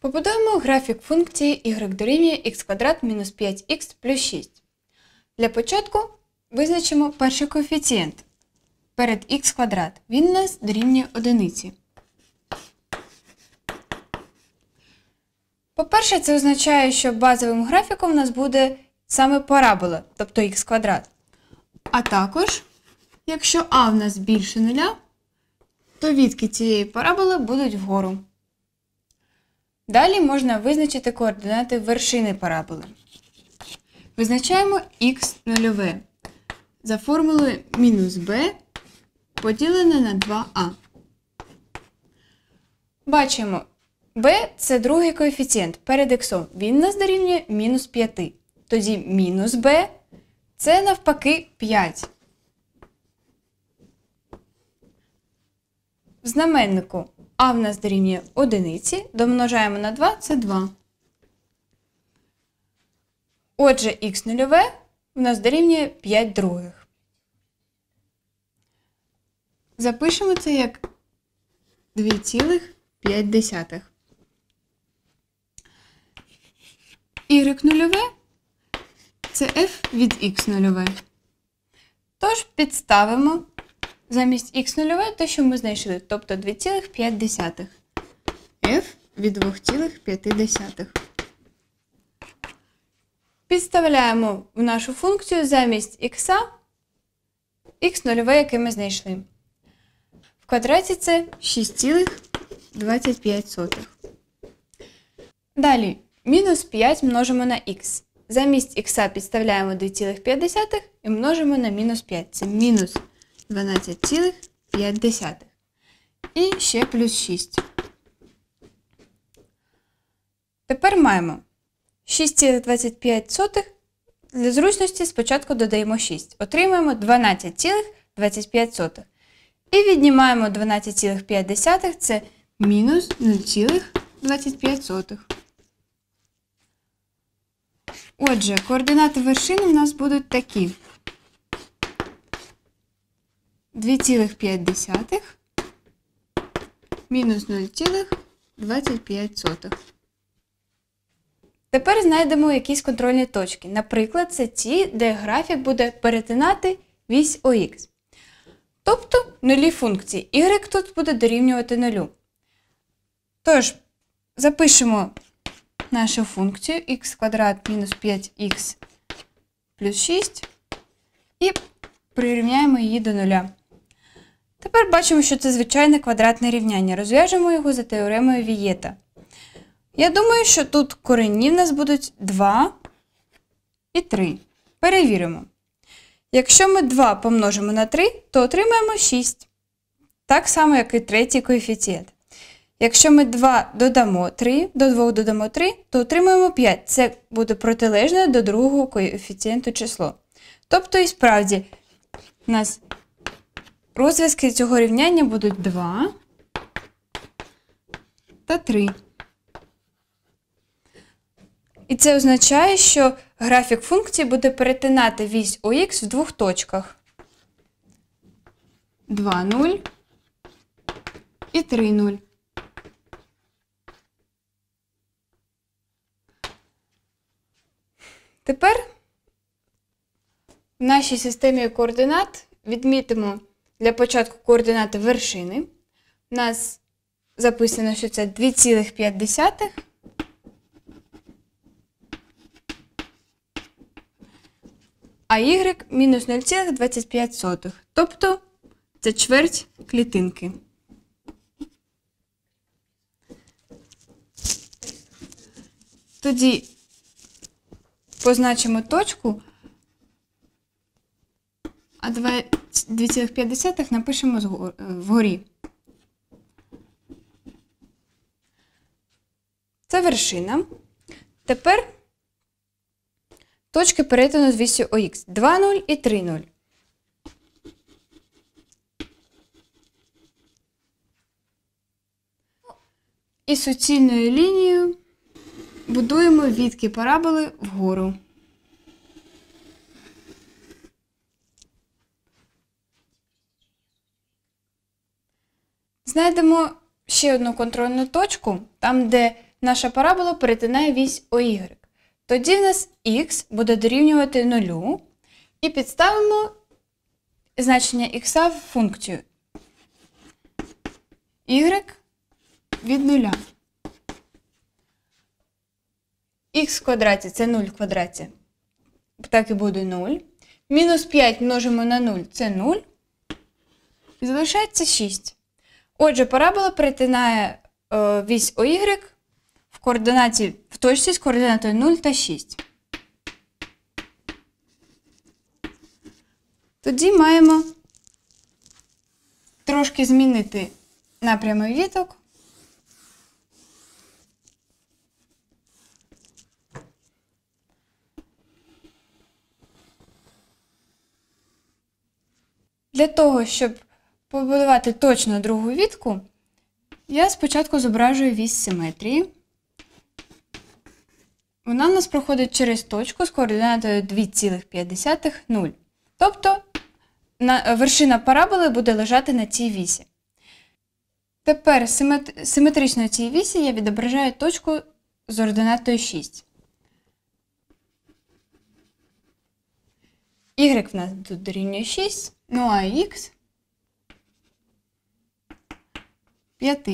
Побудуємо графік функції y дорівнює x квадрат мінус 5х плюс 6. Для початку визначимо перший коефіцієнт перед х квадрат. Він у нас дорівнює одиниці. По-перше, це означає, що базовим графіком у нас буде саме парабола, тобто х квадрат. А також, якщо а в нас більше нуля, то відки цієї параболи будуть вгору. Далі можна визначити координати вершини параболи. Визначаємо х нульове за формулою мінус b поділене на 2а. Бачимо, b це другий коефіцієнт перед х. Він нас дорівнює мінус 5. Тоді мінус b це навпаки 5. В знаменнику а в нас дорівнює одиниці, домножаємо на 2 це 2. Отже, х нульове в нас дорівнює 5 других. Запишемо це як 2,5. Y нульове це f від х нульове. Тож підставимо замість х нульове те, що ми знайшли, тобто 2,5. f від 2,5. Підставляємо в нашу функцію замість х х нульове, яке ми знайшли. В квадраті це 6,25. Далі мінус 5 множимо на х. Замість х підставляємо 2,5 і множимо на мінус 5. Це мінус 12,5. І ще плюс 6. Тепер маємо 6,25. Для зручності спочатку додаємо 6. Отримаємо 12,25. І віднімаємо 12,5 це мінус 0,25. Отже, координати вершини в нас будуть такі. 2,5 мінус 0,25. Тепер знайдемо якісь контрольні точки. Наприклад, це ті, де графік буде перетинати вісь ОХ. Тобто нулі функції. Y тут буде дорівнювати нулю. Тож, запишемо нашу функцію х квадрат мінус 5х плюс 6 і прирівняємо її до нуля. Тепер бачимо, що це звичайне квадратне рівняння. Розв'яжемо його за теоремою Вієта. Я думаю, що тут корені в нас будуть 2 і 3. Перевіримо. Якщо ми 2 помножимо на 3, то отримаємо 6. Так само, як і третій коефіцієнт. Якщо ми 2 додамо 3, до 2 додамо 3, то отримаємо 5. Це буде протилежне до другого коефіцієнту число. Тобто, і справді, у нас розв'язки цього рівняння будуть 2 та 3. І це означає, що графік функції буде перетинати вісь ОХ в двох точках. 2, 0 і 3, 0. Тепер в нашій системі координат відмітимо для початку координати вершини. У нас записано, що це 2,5. А y мінус 0,25. Тобто це чверть клітинки. Тоді позначимо точку, а 2,5 напишемо вгорі. Це вершина. Тепер точки перетину з вісю ОХ 2,0 і 3,0. І суцільною лінією будуємо відки параболи вгору. Знайдемо ще одну контрольну точку, там, де наша парабола перетинає вісь ОY. Тоді в нас х буде дорівнювати 0 і підставимо значення х в функцію y від 0. х в квадраті це 0 в квадраті. Так і буде 0. Мінус 5 множимо на 0 це 0. І залишається 6. Отже, парабола перетинає е, вісь ОY в координаті в точці з координатою 0 та 6. Тоді маємо трошки змінити напрямок віток. Для того, щоб побудувати точно другу вітку, я спочатку зображую вісь симетрії. Вона в нас проходить через точку з координатою 2,5 0. Тобто на, вершина параболи буде лежати на цій вісі. Тепер симет- симетрично цій вісі я відображаю точку з ординатою 6. Y в нас тут дорівнює 6, ну а х 5.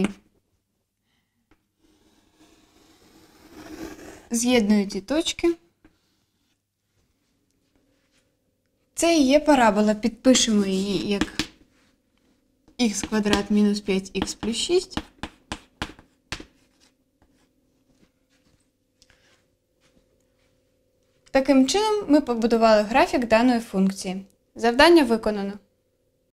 З'єдную ці точки. Це і є парабола. Підпишемо її як х квадрат мінус 5х плюс 6. Таким чином ми побудували графік даної функції. Завдання виконано.